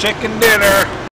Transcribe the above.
chicken dinner.